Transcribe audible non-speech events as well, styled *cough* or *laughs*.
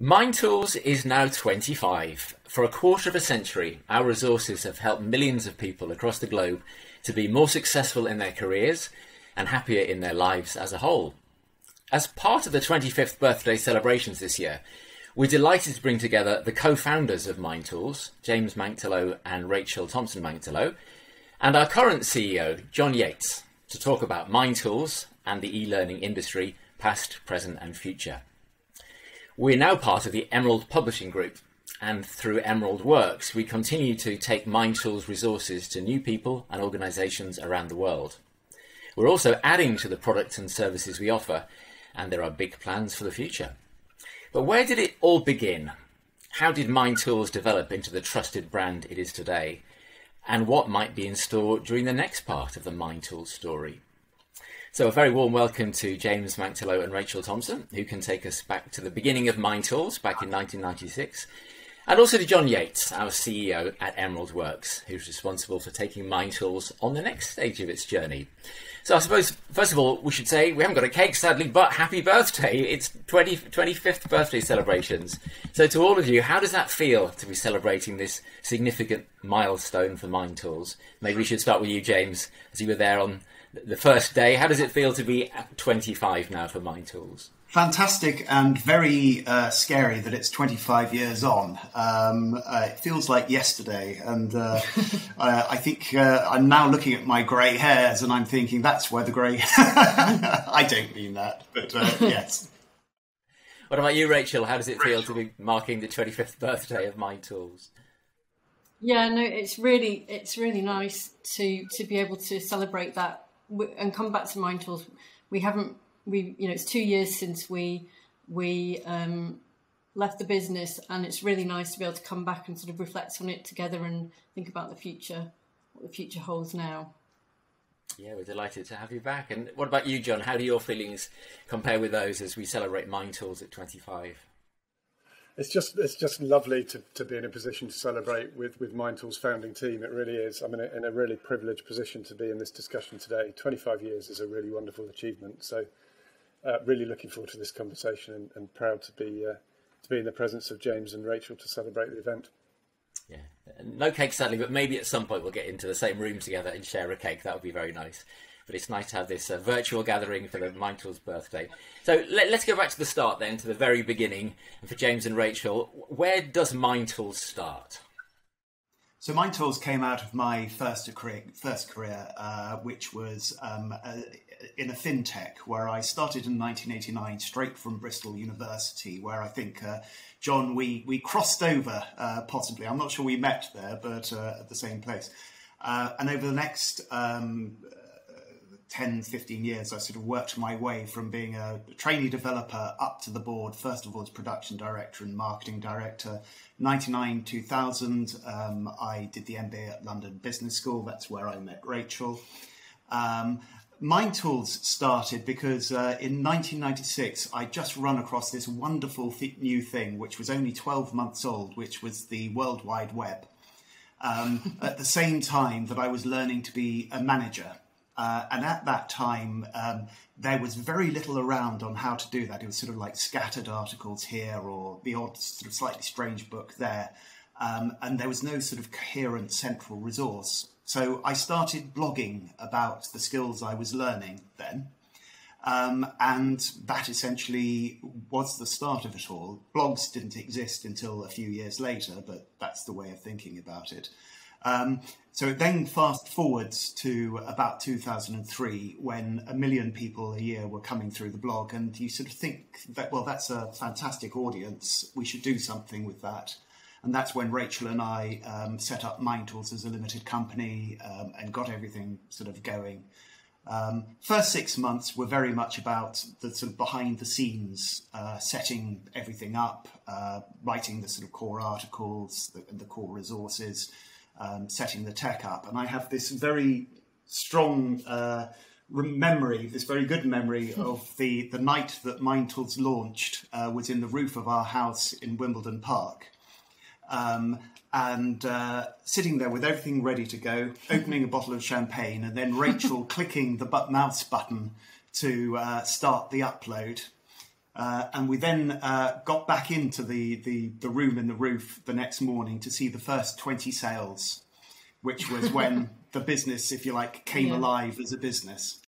MindTools is now 25. For a quarter of a century, our resources have helped millions of people across the globe to be more successful in their careers and happier in their lives as a whole. As part of the 25th birthday celebrations this year, we're delighted to bring together the co-founders of MindTools, James Manktelow and Rachel Thompson Manktelow, and our current CEO, John Yates, to talk about MindTools and the e-learning industry, past, present and future. We're now part of the Emerald Publishing Group, and through Emerald Works, we continue to take MindTools resources to new people and organizations around the world. We're also adding to the products and services we offer, and there are big plans for the future. But where did it all begin? How did MindTools develop into the trusted brand it is today? And what might be in store during the next part of the MindTools story? So a very warm welcome to James Manktelow and Rachel Thompson, who can take us back to the beginning of MindTools back in 1996. And also to John Yates, our CEO at Emerald Works, who's responsible for taking MindTools on the next stage of its journey. So I suppose, first of all, we should say we haven't got a cake, sadly, but happy birthday. It's 20, 25th birthday celebrations. So to all of you, how does that feel to be celebrating this significant milestone for MindTools? Maybe we should start with you, James, as you were there on the first day. How does it feel to be 25 now for MindTools? Fantastic and very uh, scary that it's 25 years on. Um, uh, it feels like yesterday, and uh, *laughs* I think uh, I'm now looking at my grey hairs and I'm thinking that's where the grey. *laughs* I don't mean that, but uh, *laughs* yes. What about you, Rachel? How does it feel to be marking the 25th birthday of MindTools? Yeah, no, it's really it's really nice to to be able to celebrate that and come back to MindTools, we haven't we you know it's two years since we we um, left the business, and it's really nice to be able to come back and sort of reflect on it together and think about the future, what the future holds now. Yeah, we're delighted to have you back. And what about you, John? How do your feelings compare with those as we celebrate MindTools at 25? It's just it's just lovely to, to be in a position to celebrate with with MindTools founding team. It really is. I'm in a, in a really privileged position to be in this discussion today. 25 years is a really wonderful achievement. So, uh, really looking forward to this conversation and, and proud to be uh, to be in the presence of James and Rachel to celebrate the event. Yeah, no cake sadly, but maybe at some point we'll get into the same room together and share a cake. That would be very nice but it's nice to have this uh, virtual gathering for the MindTools birthday. So let, us go back to the start then, to the very beginning. And for James and Rachel, where does MindTools start? So MindTools came out of my first career, first career uh, which was um, in a fintech, where I started in 1989, straight from Bristol University, where I think, uh, John, we, we crossed over, uh, possibly. I'm not sure we met there, but uh, at the same place. Uh, and over the next um, 10, 15 years, I sort of worked my way from being a trainee developer up to the board, first of all as production director and marketing director. 99, 2000, um, I did the MBA at London Business School. That's where I met Rachel. Um, MindTools started because uh, in 1996 I just run across this wonderful th- new thing, which was only 12 months old, which was the World Wide Web. Um, at the same time that I was learning to be a manager. Uh, and at that time, um, there was very little around on how to do that. It was sort of like scattered articles here or the odd sort of slightly strange book there. Um, and there was no sort of coherent central resource. So I started blogging about the skills I was learning then. Um, and that essentially was the start of it all. Blogs didn't exist until a few years later, but that's the way of thinking about it. Um, so then fast forwards to about 2003 when a million people a year were coming through the blog and you sort of think that, well, that's a fantastic audience. We should do something with that. And that's when Rachel and I um, set up MindTools as a limited company um, and got everything sort of going. Um, first six months were very much about the sort of behind the scenes, uh, setting everything up, uh, writing the sort of core articles, the, the core resources, um, setting the tech up. And I have this very strong uh, memory, this very good memory hmm. of the, the night that MindTools launched uh, was in the roof of our house in Wimbledon Park. Um, and uh, sitting there with everything ready to go, *laughs* opening a bottle of champagne, and then Rachel clicking the but- mouse button to uh, start the upload. Uh, and we then uh, got back into the, the, the room in the roof the next morning to see the first 20 sales, which was when *laughs* the business, if you like, came Yeah. alive as a business.